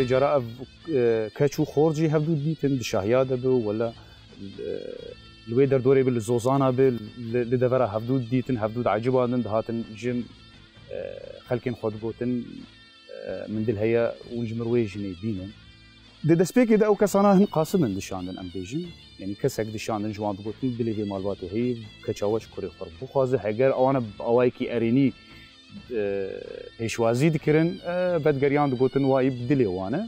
بريجرا اف كاتشو خورجي هبدو ديتن بشهياده بو ولا الويدر دوري بالزوزانا بال لدفرا هبدو ديتن هبدو عجبان هاتن جن خلكن خود بوتن من دل هيا ونجمر ويجني بينن دي دسبيكي دا أو كسانا هن قاسمن دشاندن ام بيجن يعني كسك دشاندن جوان بوتن بلي في مالباتو هي كچاوش كوري خور بو هگر اوانا اوايكي اريني پێشوازی دکردن بەدگەریان دگوتن وایی بدلێ وانە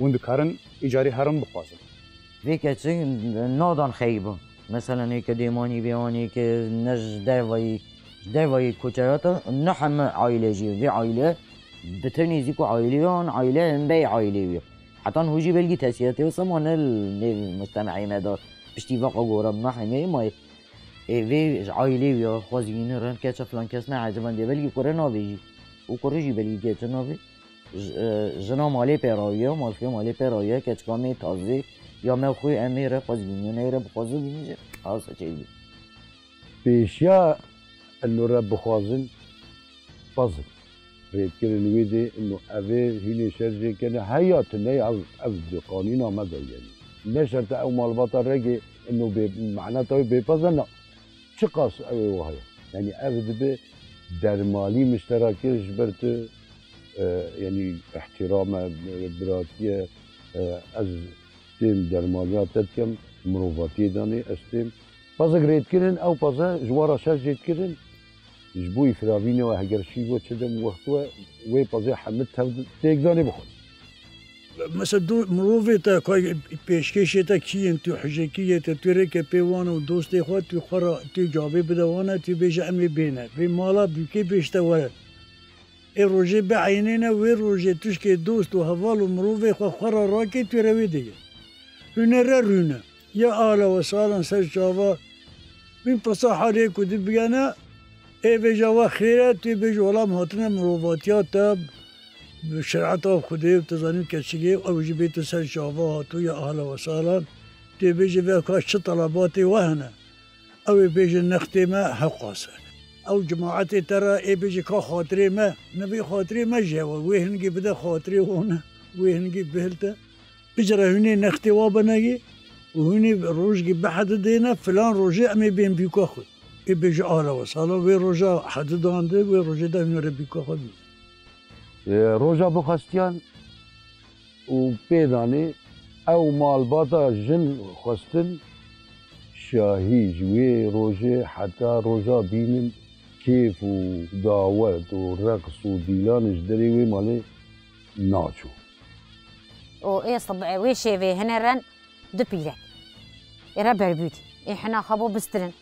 ون دکارن ئیجاری هەرم بخوازن. وێکە چ نادان خەی بوو مثلا کە دێمانی بێوانی کە نەژ دەوایی دەوایی کوچەراتە نە هەمە عیلێژی وێ عیلە بتنیزیک و عیلیان عیلە بێ عیلێوی حتى هوجي بلقي تأسياتي وصمونا المجتمعي مدار. بشتي فقا قورا بمحمي ماي وی عائله یا خوازگین رن که چه فلان کس نه عجبان دی بلگی کره ناویجی أو کره جی بلگی که چه ناوی مالی پیرایه و مالفی مالی پیرایه که چکامی تازه یا من خوی امیره خوازگین یا نیره بخوازو بینیجه آسا چه بی پیشیا انو رب بخوازن فضل ريت كده الويدي انه افي هيني شرجي كان حيات ني أو افد قانون ما يعني نشرت أو مال بطل رجي انه معناته بيفضل چه قاس وهي يعني ابد به درمالي مشتركه جبرت يعني احترام براتيه از تیم درماليات تتكم مروفاتي داني استیم بازا گرید کرن أو بازا جوارا شش جید کرن. جبوی فرابینه و هگر شی و چدم وقتو وی بازا حمد تیک دانی بخون. مثلا دو مروفی تا که پیشکشی تا کیین تو حجکیه تا تو رکه پیوان و دوستی خود تو خورا تو جابه بدوانه تو بیجه امی بینه. بی مالا بیکی بیشته وره ای روژه به عینینه روژه توش که دوست و حوال و مروفی خود خورا راکی تو روی دیگه. رونه را رونه. یا آلا و سالان سر جاوا. بین پسا حالی کدی بگنه ای بیجه خیره تو بیجه ولام هاتنه مروفاتیات تا شرعت آب خودی تزانیم که چیگه أو جی بیتو سر شعبا تو یا أهلا و سالا تی بیجی به کاش چه طلباتی وهنه. أو بیجی نختی ما حقاسه أو جماعتی ترى ای بیجی که خاطری ما نبی خاطری ما جوا وی هنگی بده خاطری هونه وی هنگی بهلته. بجرا هنی نختی وابنگی و هنی روشگی بحد دینا فلان روجه امی بین بیکا خود. ای بیجی أهلا و سالا وی روژا حد دانده وی روژه ده هنی رو بیکا خود. روژا بخستیان و پێدانێ ئەو ماڵباتا ژن خستن شاهی وێ ڕۆژێ حتا ڕۆژا بینن کێف و داوەت و ڕقس و دیلانش دەرێ وێ ماڵێ ناچوو. وإيه صبعي وي شيفي هنا رن دبيلك إيرا بربوت إحنا خبو بسترن.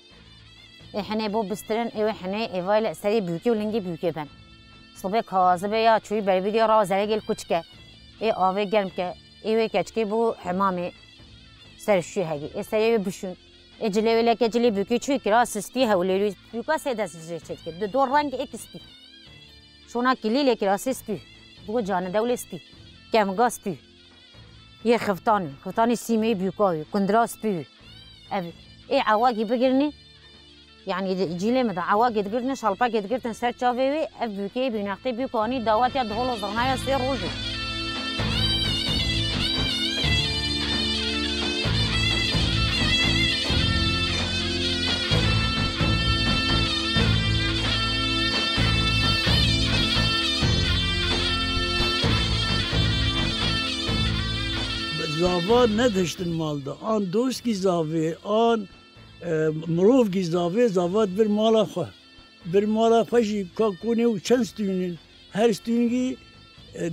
إحنا بو بسترن إيه إحنا إيه فايل سري بيوكي ولنجي بيوكي بن. सबे खासबे या छुई बैठ भी दिया जाए गेल कुछ कह। ए, आवे गेम कह ए वे कैच के वो हेमा में सरशु है ए सरे वे भुशुन ए, जले वेले के जले बुकी छु कि सस्ती सिस्ती है उले रुई बुका से दस जे छेत के दो रंग एक सिस्ती। सोना किली लेके रहा रा वो जान दे उले सिस्ती। कैम गा सिस्ती। ये खफतान, खफतानी सीमे बुका हुई, कुंद्रा सिस्ती। अब, ए, आवा की बगिरनी یعنی جيل مد عوا گدگرتن شالپا گدگرتن سر چاوی وی اف بوکی بینختی بی کانی دعوت یا دهول یا سر روزی زاوا نداشتن مالده آن دوست کی زاوی آن مروف گیزداوه زاوات بر مالا خو بر مالا خوشی کاکونه و چند ستونین. هر ستونگی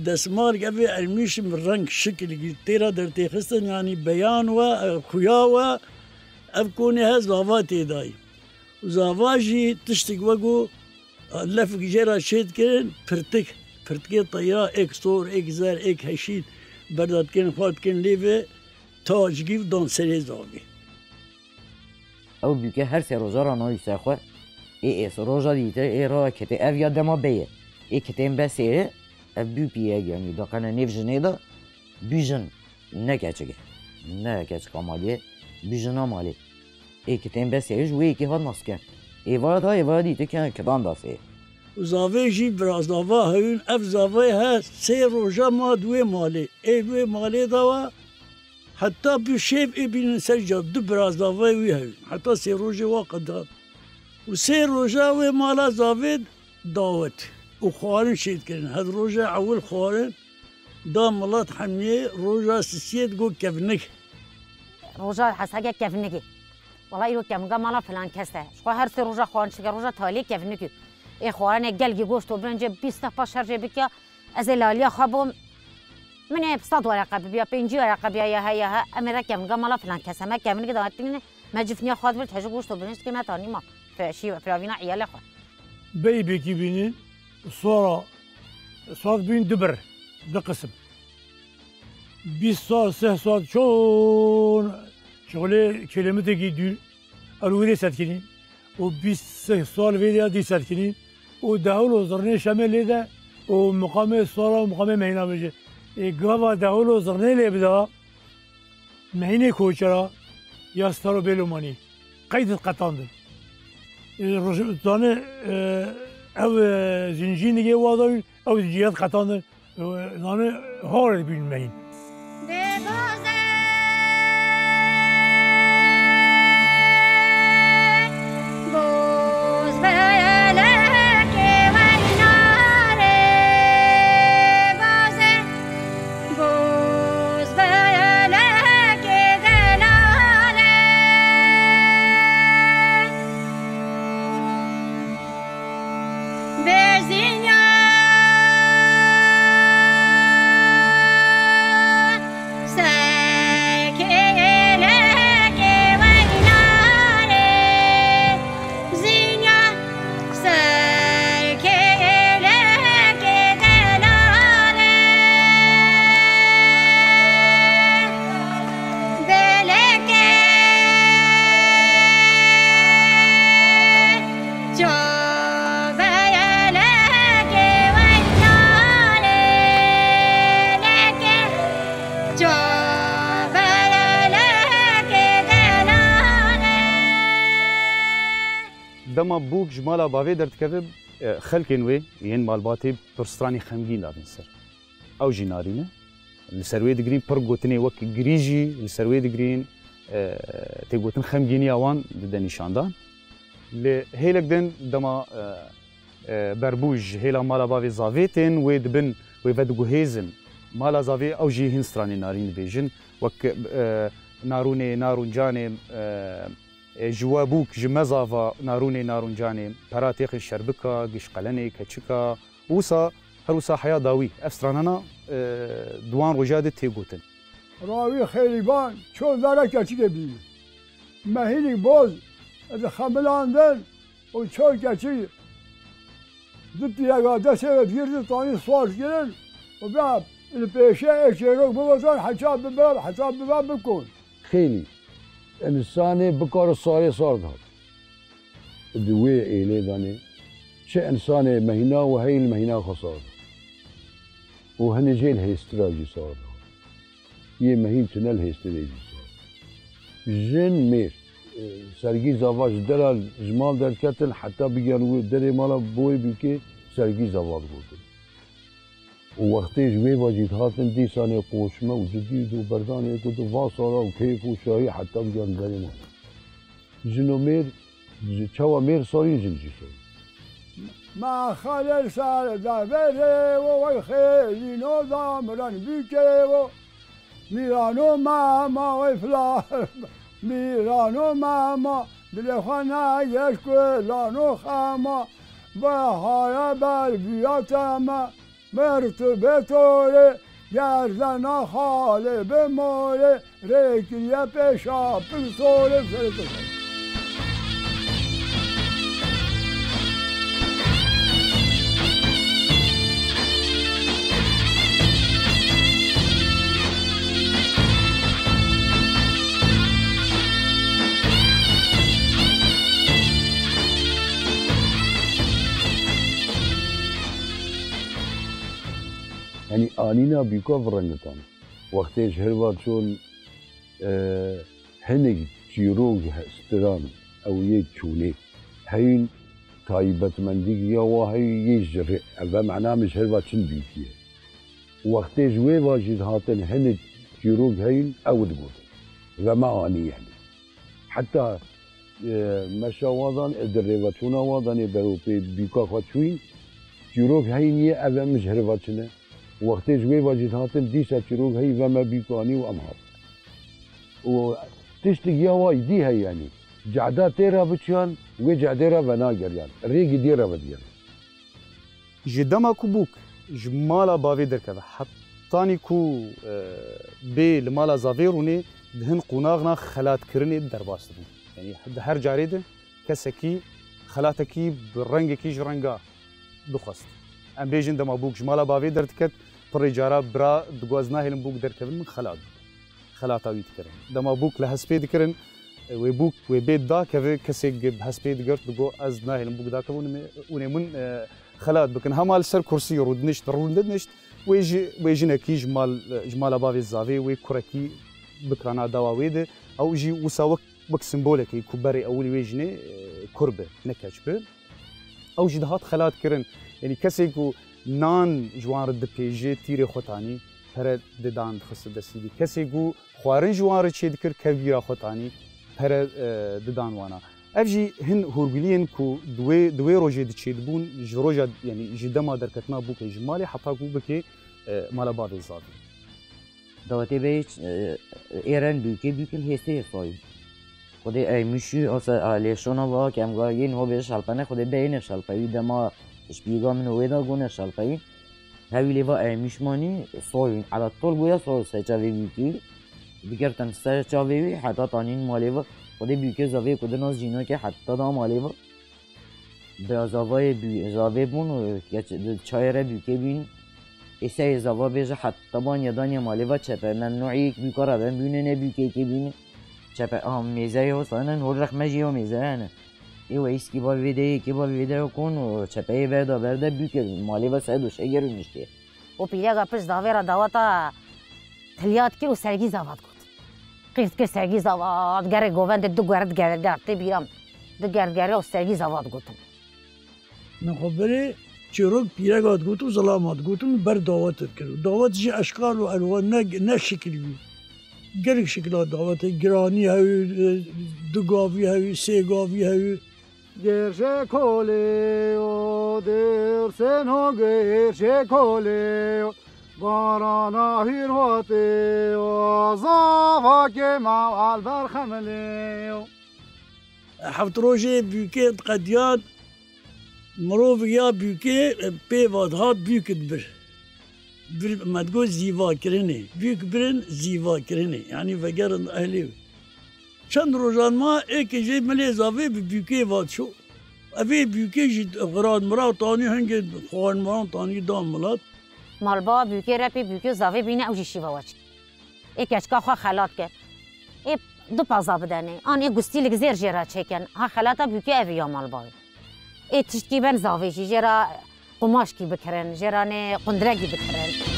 دسمال گوی علمیشم رنگ شکل گی تیرا در تیخستن یعنی بیان و خویا و اف کونه هز زاوات ایدای زاواجی تشتگ وگو لفق جرا شید کرن پرتک پرتکی طیرا ایک سور ایک زر ایک هشید. برداد کن خواد کن لیوه تاجگی و دانسری زاوی. او بیکه هر سه روزا را نوی سخوه ای ایس روزا دیتر ای را کته او یاد بیه. ای کته این بسیره او بیو پیه گیانی دا کنه نیو جنه دا. بی جن نه کچه نه کچه بی جن آمالی ای کته این بسیره جوی ای که هاد ای وارد ها ای وارد دیتر که هم کتان داسه. زاوی جی براز داوا هاون اف زاوی ها سه روزا ما دوی مالی ای دوی مالی داوا حتی بی شیب ای بین سر جا دو برازاوا وی هون حتی سه و مالا زاوی داوت. و خوارن شید کردن هد روژا اول خوارن. دا ملات حمیه روژا سسیت گو کفنک حساگه کفنگی والله ایرو کم مالا فلان کسته شو هر سه روژا خوان شکر روژا تالی کفنگی ای خوارن گلگی گوشت و برنج 20 تا شرجه بکیا از لالیا من بصد ورقه بیا پنجی ورقه بیا یا یا امرا کم گم مالا فلان کس ما کم نگه دانت مجبور نیا خود برد هشگوش تو برنش که ما تانی ما فشی فراوینا عیال خود بی بی کی بینی سورا ساعت بین دبر دو قسم 20 saat, 3 saat çok şöyle kelime de gidiyor. Aluvide satkini. O 20 saat veya 10 satkini. و dahil o zarne şamel و o mukame مقام mukame meynameci. گاوا دهول و زغنه لبدا مهین کوچرا یا ستارو بلومانی قید قطاندن دانه او زنجینگه واداوین او زنجیت قطاندن دانه هارد بین مهین. هار بیلمین دما بوک جمالا باوی دردکوه خلکن وی یین مالباتی پرسترانی خمگین دادن سر. أو لسروی دگرین پر گوتنی وک گریجی لسروی دگرین تی گوتن خمگینی اوان نشاندان لی هیلک دن دما بربوج هیلا مالا باوی زاویتن وی دبن وی ود گوهیزن مالا زاوی أو جی هنسترانی نارین بیجن وک نارونه نارونجانه جوابوک جمزاوا نارون نارونجانه پراتیخ شربکا گشقلنه کچکا اوسا هروسا حیا داوی. افسرانانا دوان رجاد تیگوتن راوی خیلیبان چون داره کچکه بی مهینی باز از خملاندن و چون کچی دو یگا دسته و گیرد تانی سوار گیرن و بعد پیشه ایشه رو ببازن حساب ببرم حساب ببرم بکن خیلی. داد. دوی ایلی دانی چه انسان مهینا و هیل مهینا خسار و هنی جیل هستراجی سار داد. یه مهین تنل هستراجی سار جن میر سرگی زواج درال جمال در کتن حتی بگن و در مالا بوی بی سرگی زواج بودن و وقتی جوی واجد هاتن دی سانی قوشمه و جدید و بردانی کد و واسارا و کیف و شاهی حتی بگن داری ما. جنو میر چوا میر ساری جنجی ساری ما خلال سال دابره و وی خیلی نو دامران بیکه و میرانو ماما وی فلا میرانو ماما دل خانه یشکو لانو خاما. و هایا بر بیاتما مرتبه گردن خاله به ماله رکیه پیشا پرسوله فرسوله يعني آنينا بيكو فرنجتان وقتيش هلوات شون آه هنك جيروج ستران أو يك شولي هين تایبەتمەندی گیاوە هەی یێژ ئەە معنا مش چند بیتیە وەختێ ژێ واژید هاتن هەنێک چیرۆک هەین ئەوت بوو وەمە ئانی هەنی حتا مەشاوادان دەڕێوەچوونەوادانێ بەرۆپێ بیکاخوا چوین. چیرۆک هەینیە ئەvە مش هەرواچنە وقتی جوی واجد هاتن دیسا چروگ هی و ما بیکانی و امها و تشت گیا و ایدی هی یعنی. جعدا تیرا بچیان و جعده را بنا گریان ریگی دیرا بدیان جدما کبوک جمالا باوی درکه حتانی کو آه، بی لمالا زاویرونی دهن قناغنا خلات کرنی در باستدون یعنی هر جاری ده کسی کی خلاتکی برنگ کیج رنگا بخواست. ام بیجن دما بوک جمالا باوی درکه پریجارا برا دوازنه هلم بوک در کردن من خلاد خلاد تاوید کردن دما بوک لحس پید کردن و بوک و بید دا که به کسی به حس پید گرد دو از نه هلم بوک دا که اونه اون من آه، خلاد بکن. همال سر کرسی رود نشت رود نشت. و ایج و ایج نکی جمال جمال آباد زاوی و کرکی بکرانه دواویده أو جی وسا وک بک سیمبوله که کوبری اولی ویج نه آه، کربه نکش به. أو جی دهات خلاد کردن یعنی کسی که نان جوار د پیژې تیرې خوتانی پر د دان خص د سیدی کسې گو خوارن جوار چید کر کویرا خوتانی پر د دان وانا. افجی هن هورګلین کو دوی دوی روجې د چید بون جروجا یعنی جدما درکتنا بو کې جمال حتا کو بکې مالا باد زاد دوته به ایران بیوکه بیوکم هسته سوی خود ایمیشی اصلا آلیشون و کمگاه یه نو به شلپنه خود بین شلپه دما شبیگا من ویدا گونه شالپایی هاویلی و ایمشمانی soy على طول گویا soy سچاوی büyük دیگر تن سچاوی حتی تانین مالی و خودی büyük زاوی کد ناز جینا که حتی دا مالی و به بی زاوی بون را büyük بین ایسه زوا بیجه حتی بان یادان مالی و چپه ممنوعی بیکار آدم بینه نه بیکه که بینه چپه آم میزه و سانن هر رخ مجی و هنه ایو ایس کی با ویده کی با ویده کن و چپه برده برده بیکه مالی و سه دوشه گرو میشه و پیرگا پش داوی را داواتا تلیات کرد و سرگی زاوات کد. قیرت کرد سرگی زاوات گره گووند دو گرد گرد گرد بیرم دو گرد گرد و سرگی زاوات گوتم. نخبره چیروک پیرگات گوتو سلامات گوتم بر دعوتت کرد. دعوت جی اشکال و الوان نه نه شکل بی. گرگ شکلات دعوت گرانی هاوی دو گاوی هاوی سه گاوی هاوی gerçe کلیو o dersen o کلیو kole. O باران هیر هاتی و که ما البر خملی هفت روزه بیوکه قدیان مروف یا بیوکه پیوادها بیوکت بر بر مدگو زیوا کرنه بیوک برن زیوا کرنه یعنی وگرن اهلی چند روزان ما ایک جی ملی زاوی به بیوکی واد شو. اوی بیوکی جی غراد مرا و تانی هنگ خوان مرا تانی دام ملاد. مالبا بیوکی رپی بیوکی زاوی بینه او جیشی واد ایک اشکا خواه خلات که ای دو پازا دنه آن ای گستی لگ زیر جرا چکن. ها خلاتا بیوکی اوی یا مالبا ای تشکی بن زاوی جی. جرا قماش کی بکرن. جرا نه قندرگی بکرن.